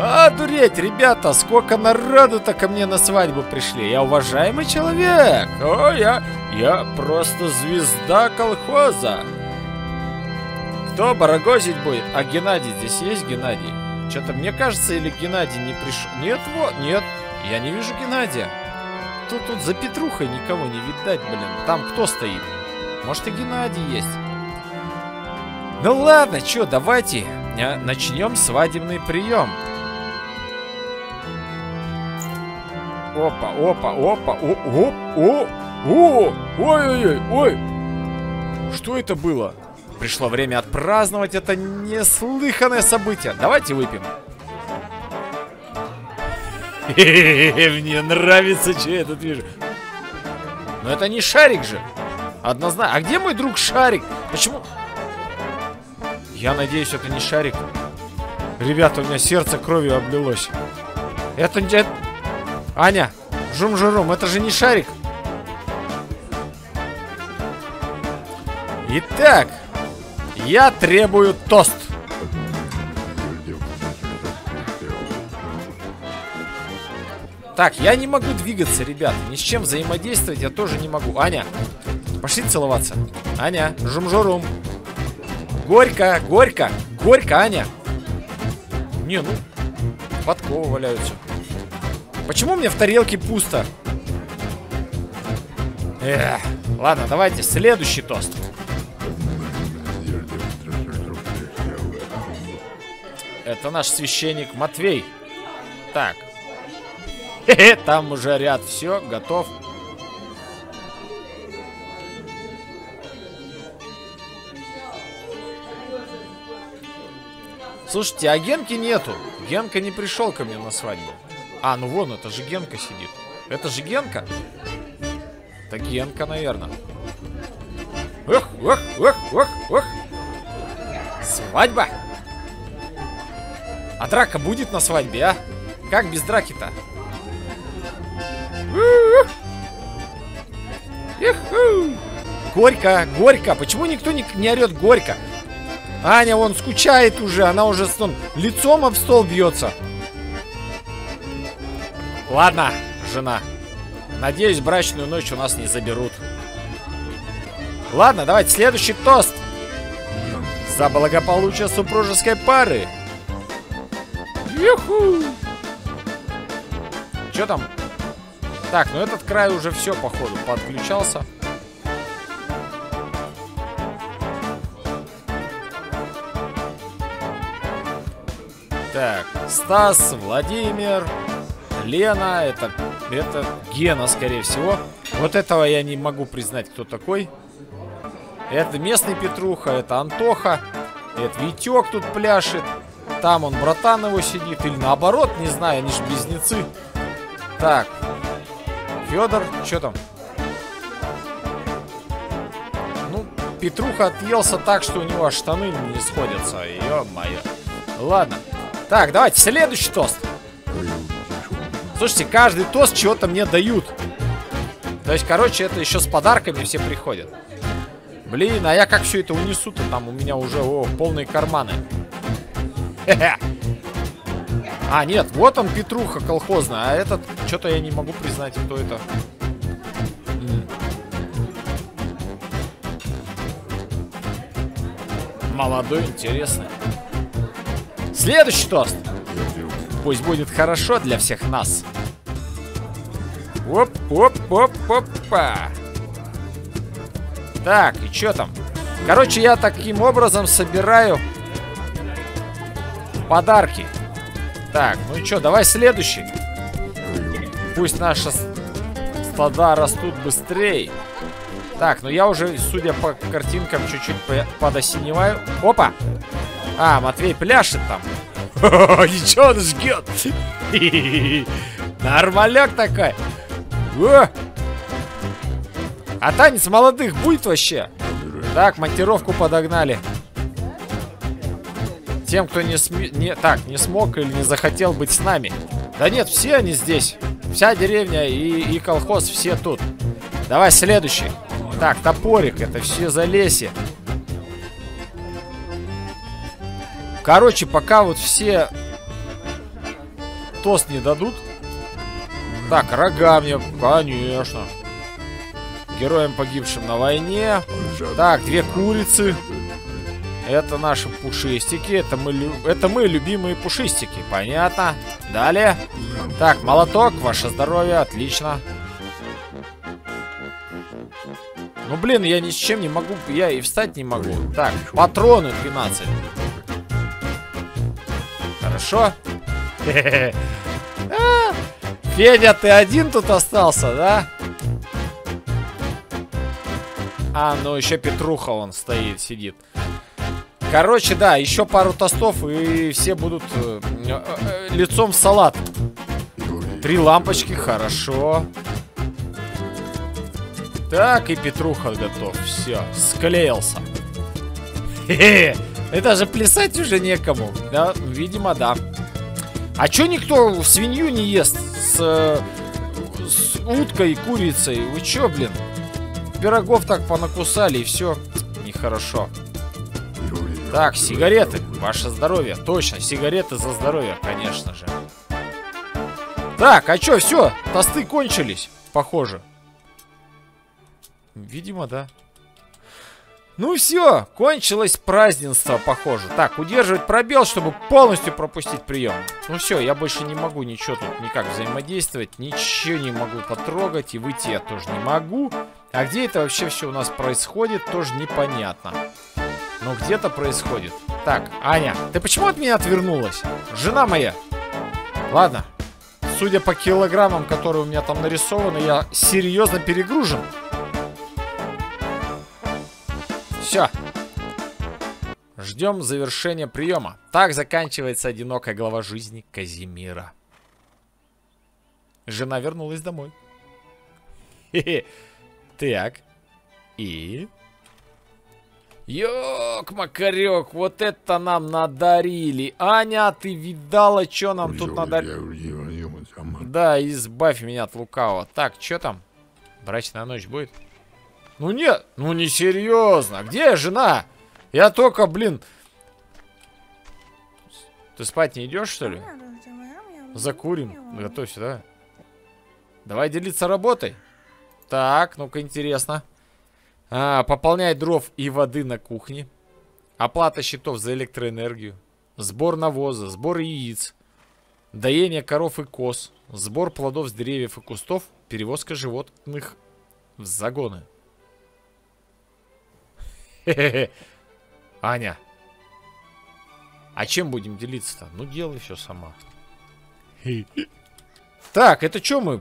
а, дуреть, ребята, сколько народу-то ко мне на свадьбу пришли. Я уважаемый человек. О, я, я просто звезда колхоза. Кто барагозить будет? А Геннадий здесь есть, Геннадий? Что-то мне кажется, или Геннадий не пришел. Нет, вот, нет. Я не вижу Геннадия. Тут, тут за Петрухой никого не видать, блин. Там кто стоит? Может и Геннадий есть. Ну ладно, что, давайте а, начнем свадебный прием. Опа, опа, опа, о, о, о, о, ой-ой-ой, ой. Что это было? Пришло время отпраздновать это неслыханное событие. Давайте выпьем. Мне нравится, что я тут вижу. Но это не шарик же. Однозначно. А где мой друг Шарик? Почему? Я надеюсь, это не Шарик. Ребята, у меня сердце кровью облилось. Это не... Аня, жум-журум, это же не Шарик. Итак, я требую тост. Так, я не могу двигаться, ребята. Ни с чем взаимодействовать я тоже не могу. Аня, пошли целоваться. Аня, жум-журум. Горько, горько, горько, Аня. Не, ну, подковы валяются. Почему мне в тарелке пусто? Эх, ладно, давайте следующий тост. Это наш священник Матвей. Так, Там уже ряд. Все, готов. Слушайте, а Генки нету. Генка не пришел ко мне на свадьбу. А, ну вон, это же Генка сидит. Это же Генка? Это Генка, наверное. Ох, ох, ох, ох, ох. Свадьба. А драка будет на свадьбе, а? Как без драки-то? Горько, горько. Почему никто не, не орет горько? Аня, вон, скучает уже. Она уже стон, лицом об стол бьется. Ладно, жена. Надеюсь, брачную ночь у нас не заберут. Ладно, давайте следующий тост. За благополучие супружеской пары. Юху! Что там? Так, ну этот край уже все, походу, подключался. Так, Стас, Владимир, Лена, это, это Гена, скорее всего. Вот этого я не могу признать, кто такой. Это местный Петруха, это Антоха, это Витек тут пляшет. Там он, братан его сидит, или наоборот, не знаю, они же близнецы. Так, Федор, что там? Ну, Петруха отъелся так, что у него штаны не сходятся. Ё-моё. Ладно. Так, давайте следующий тост. Слушайте, каждый тост чего-то мне дают. То есть, короче, это еще с подарками все приходят. Блин, а я как все это унесу-то? Там у меня уже о, полные карманы. А, нет, вот он, Петруха колхозная, а этот, что-то я не могу признать, кто это. Молодой, интересный. Следующий тост. Пусть будет хорошо для всех нас. Оп, оп, оп, опа. Так, и что там? Короче, я таким образом собираю подарки. Так, ну и что, давай следующий. Пусть наши стада растут быстрее. Так, ну я уже, судя по картинкам, чуть-чуть подосиневаю. Опа! А, Матвей пляшет там. Ничего, он жгет. Нормаляк такой. А танец молодых будет вообще? Так, монтировку подогнали. Тем, кто не, см... не так не смог или не захотел быть с нами. Да нет, все они здесь. Вся деревня и, и колхоз, все тут. Давай следующий. Так, топорик, это все за леси. Короче, пока вот все тост не дадут. Так, рога мне, конечно. Героям, погибшим на войне. Так, две курицы. Это наши пушистики. Это мы, это мы любимые пушистики. Понятно. Далее. Так, молоток. Ваше здоровье. Отлично. Ну, блин, я ни с чем не могу. Я и встать не могу. Так, патроны 12. Хорошо. А, Федя, ты один тут остался, да? А, ну еще Петруха он стоит, сидит. Короче, да, еще пару тостов, и все будут э, э, лицом в салат. Три лампочки, хорошо. Так, и Петруха готов. Все, склеился. Хе-хе, это же плясать уже некому. Да, видимо, да. А чё никто свинью не ест с, с уткой и курицей? Вы чё, блин? Пирогов так понакусали и все. Нехорошо. Так, сигареты. Ваше здоровье. Точно, сигареты за здоровье, конечно же. Так, а чё, все, тосты кончились, похоже. Видимо, да. Ну все, кончилось празднество, похоже. Так, удерживать пробел, чтобы полностью пропустить прием. Ну все, я больше не могу ничего тут никак взаимодействовать, ничего не могу потрогать, и выйти я тоже не могу. А где это вообще все у нас происходит, тоже непонятно. Но где-то происходит. Так, Аня, ты почему от меня отвернулась? Жена моя. Ладно. Судя по килограммам, которые у меня там нарисованы, я серьезно перегружен. Все. Ждем завершения приема. Так заканчивается одинокая глава жизни Казимира. Жена вернулась домой. Так. И... Ёк, вот это нам надарили. Аня, ты видала, что нам тут надарили? Да, избавь меня от лукавого. Так, что там? Брачная ночь будет? Ну нет, ну не серьезно. Где жена? Я только, блин... Ты спать не идешь, что ли? Закурим. Готовься, да? Давай делиться работой. Так, ну-ка, интересно. А, пополнять дров и воды на кухне. Оплата счетов за электроэнергию. Сбор навоза, сбор яиц. Доение коров и коз. Сбор плодов с деревьев и кустов. Перевозка животных в загоны. Аня. А чем будем делиться-то? Ну, делай все сама. Так, это что мы?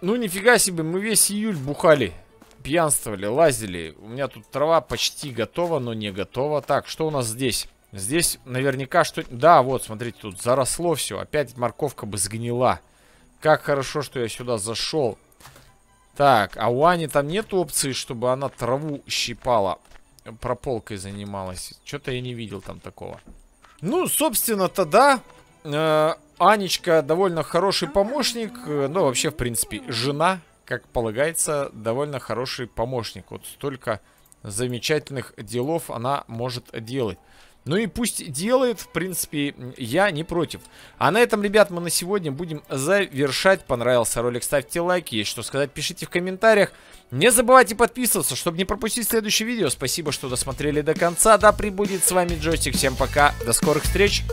Ну, нифига себе, мы весь июль бухали. Пьянствовали, лазили. У меня тут трава почти готова, но не готова. Так, что у нас здесь? Здесь наверняка что... Да, вот, смотрите, тут заросло все. Опять морковка бы сгнила. Как хорошо, что я сюда зашел. Так, а у Ани там нет опции, чтобы она траву щипала прополкой занималась. Что-то я не видел там такого. Ну, собственно-то да. Э, Анечка довольно хороший помощник. Э, ну, вообще, в принципе, жена, как полагается, довольно хороший помощник. Вот столько замечательных делов она может делать. Ну и пусть делает, в принципе, я не против. А на этом, ребят, мы на сегодня будем завершать. Понравился ролик, ставьте лайки. Есть что сказать, пишите в комментариях. Не забывайте подписываться, чтобы не пропустить следующее видео. Спасибо, что досмотрели до конца. Да прибудет с вами Джойстик. Всем пока, до скорых встреч.